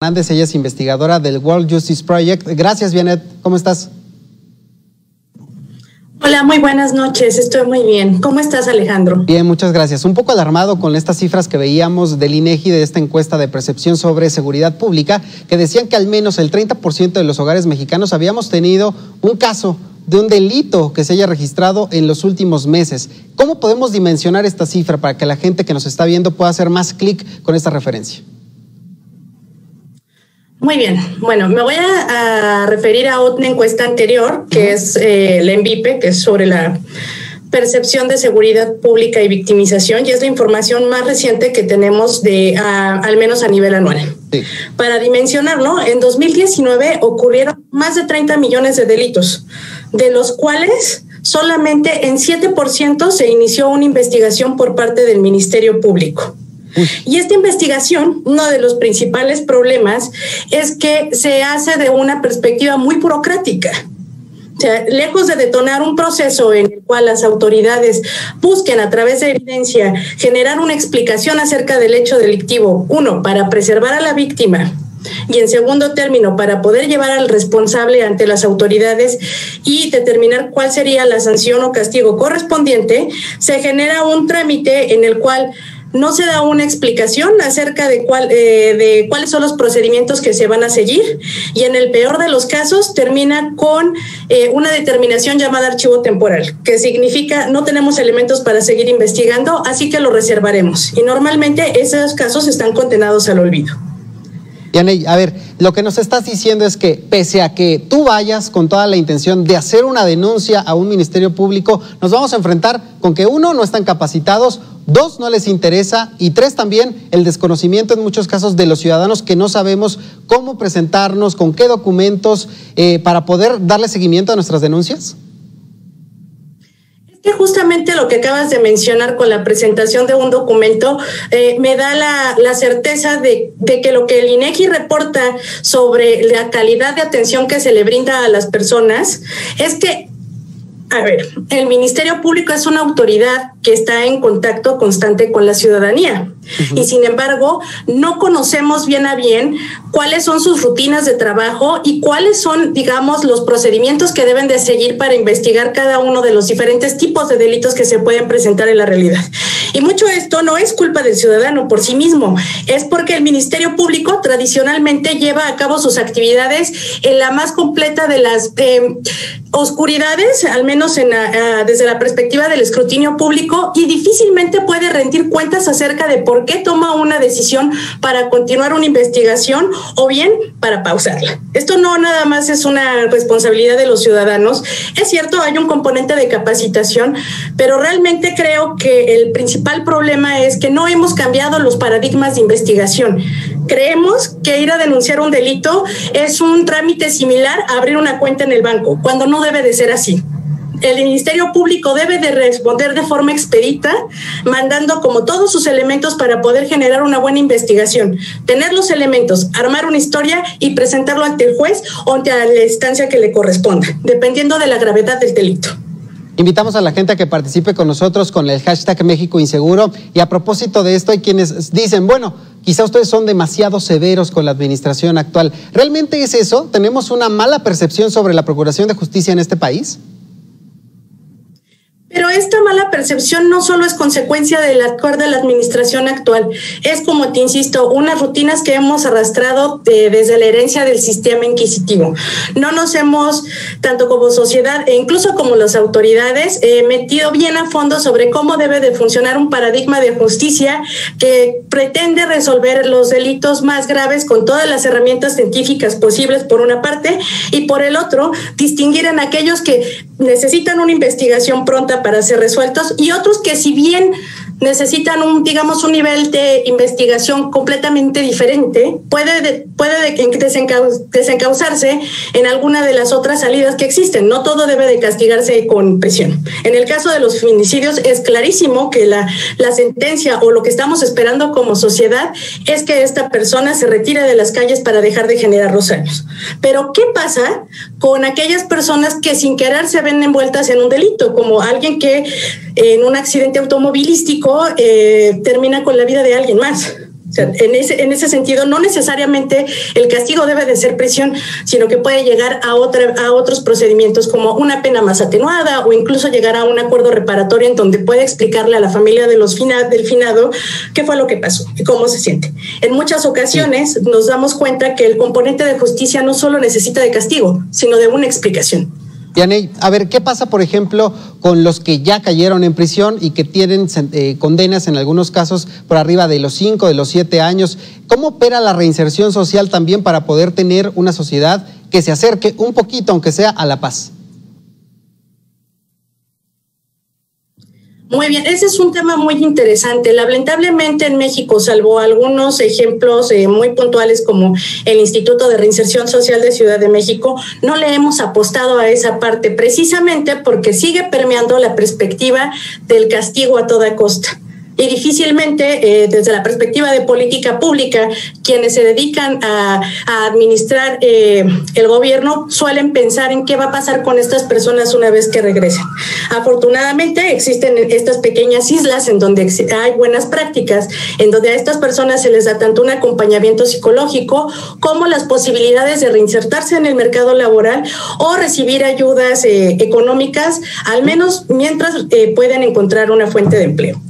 Hernández, ella es investigadora del World Justice Project. Gracias, Vianet. ¿Cómo estás? Hola, muy buenas noches. Estoy muy bien. ¿Cómo estás, Alejandro? Bien, muchas gracias. Un poco alarmado con estas cifras que veíamos del INEGI de esta encuesta de percepción sobre seguridad pública, que decían que al menos el 30% de los hogares mexicanos habíamos tenido un caso de un delito que se haya registrado en los últimos meses. ¿Cómo podemos dimensionar esta cifra para que la gente que nos está viendo pueda hacer más clic con esta referencia? Muy bien, bueno, me voy a, referir a otra encuesta anterior, que es eh, la ENVIPE, que es sobre la percepción de seguridad pública y victimización, y es la información más reciente que tenemos de, al menos a nivel anual. Para dimensionarlo, en 2019 ocurrieron más de 30 millones de delitos, de los cuales solamente en 7% se inició una investigación por parte del Ministerio Público. Y esta investigación, uno de los principales problemas es que se hace de una perspectiva muy burocrática. O sea, lejos de detonar un proceso en el cual las autoridades busquen a través de evidencia generar una explicación acerca del hecho delictivo, uno, para preservar a la víctima, y en segundo término, para poder llevar al responsable ante las autoridades y determinar cuál sería la sanción o castigo correspondiente, se genera un trámite en el cual no se da una explicación acerca de, cuál, eh, de cuáles son los procedimientos que se van a seguir y en el peor de los casos termina con eh, una determinación llamada archivo temporal, que significa no tenemos elementos para seguir investigando, así que lo reservaremos. Y normalmente esos casos están condenados al olvido. Yaney, a ver, lo que nos estás diciendo es que pese a que tú vayas con toda la intención de hacer una denuncia a un ministerio público, nos vamos a enfrentar con que uno, no están capacitados, dos, no les interesa y tres, también el desconocimiento en muchos casos de los ciudadanos que no sabemos cómo presentarnos, con qué documentos, eh, para poder darle seguimiento a nuestras denuncias justamente lo que acabas de mencionar con la presentación de un documento eh, me da la, certeza de, de, que lo que el INEGI reporta sobre la calidad de atención que se le brinda a las personas es que a ver, el Ministerio Público es una autoridad que está en contacto constante con la ciudadanía y sin embargo no conocemos bien a bien cuáles son sus rutinas de trabajo y cuáles son, digamos, los procedimientos que deben de seguir para investigar cada uno de los diferentes tipos de delitos que se pueden presentar en la realidad. Y mucho esto no es culpa del ciudadano por sí mismo, es porque el Ministerio Público tradicionalmente lleva a cabo sus actividades en la más completa de las eh, oscuridades, al menos en desde la perspectiva del escrutinio público, y difícilmente puede rendir cuentas acerca de por qué toma una decisión para continuar una investigación o bien para pausarla. Esto no nada más es una responsabilidad de los ciudadanos. Es cierto, hay un componente de capacitación, pero realmente creo que el principal problema es que no hemos cambiado los paradigmas de investigación. Creemos que ir a denunciar un delito es un trámite similar a abrir una cuenta en el banco, cuando no debe de ser así el Ministerio Público debe de responder de forma expedita, mandando como todos sus elementos para poder generar una buena investigación, tener los elementos, armar una historia y presentarlo ante el juez o ante la instancia que le corresponda, dependiendo de la gravedad del delito. Invitamos a la gente a que participe con nosotros con el hashtag México Inseguro. Y a propósito de esto, hay quienes dicen, bueno, quizá ustedes son demasiado severos con la administración actual. ¿Realmente es eso? ¿Tenemos una mala percepción sobre la Procuración de Justicia en este país? Pero esta mala percepción no solo es consecuencia del actuar de la administración actual, es como te insisto, unas rutinas que hemos arrastrado desde la herencia del sistema inquisitivo. No nos hemos, tanto como sociedad e incluso como las autoridades, eh, metido bien a fondo sobre cómo debe de funcionar un paradigma de justicia que pretende resolver los delitos más graves con todas las herramientas científicas posibles por una parte y por el otro, distinguir en aquellos que necesitan una investigación pronta para ser resueltos y otros que si bien necesitan un, digamos, un nivel de investigación completamente diferente, puede, puede desencauzarse en alguna de las otras salidas que existen. No todo debe de castigarse con prisión. En el caso de los feminicidios es clarísimo que la, la sentencia o lo que estamos esperando como sociedad es que esta persona se retire de las calles para dejar de generar los años. Pero ¿qué pasa con aquellas personas que sin querer se ven envueltas en un delito, como alguien que en un accidente automovilístico eh, termina con la vida de alguien más. en, ese, en ese sentido, no necesariamente el castigo debe de ser prisión, sino que puede llegar a, otra, a otros procedimientos como una pena más atenuada o incluso llegar a un acuerdo reparatorio en donde puede explicarle a la familia de los del finado qué fue lo que pasó y cómo se siente. En muchas ocasiones nos damos cuenta que el componente de justicia no solo necesita de castigo, sino de una explicación. Yaney, a ver, ¿qué pasa, por ejemplo, con los que ya cayeron en prisión y que tienen eh, condenas en algunos casos por arriba de los cinco, de los siete años? ¿Cómo opera la reinserción social también para poder tener una sociedad que se acerque un poquito, aunque sea, a la paz? Muy bien, ese es un tema muy interesante. Lamentablemente en México, salvo algunos ejemplos eh, muy puntuales como el Instituto de Reinserción Social de Ciudad de México, no le hemos apostado a esa parte precisamente porque sigue permeando la perspectiva del castigo a toda costa y difícilmente eh, desde la perspectiva de política pública quienes se dedican a, administrar eh, el gobierno suelen pensar en qué va a pasar con estas personas una vez que regresen. Afortunadamente existen estas pequeñas islas en donde hay buenas prácticas, en donde a estas personas se les da tanto un acompañamiento psicológico como las posibilidades de reinsertarse en el mercado laboral o recibir ayudas eh, económicas, al menos mientras pueden encontrar una fuente de empleo.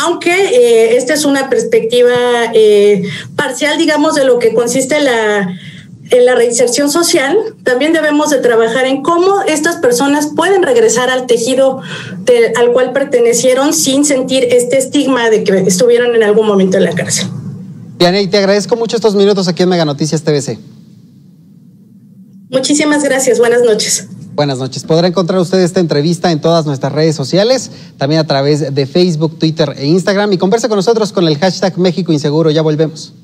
Aunque eh, esta es una perspectiva eh, parcial, digamos, de lo que consiste la, en la reinserción social, también debemos de trabajar en cómo estas personas pueden regresar al tejido al cual pertenecieron sin sentir este estigma de que estuvieron en algún momento en la cárcel. y te agradezco mucho estos minutos aquí en Mega Noticias TVC. Muchísimas gracias, buenas noches. Buenas noches. Podrá encontrar usted esta entrevista en todas nuestras redes sociales, también a través de Facebook, Twitter e Instagram y converse con nosotros con el hashtag México Inseguro. Ya volvemos.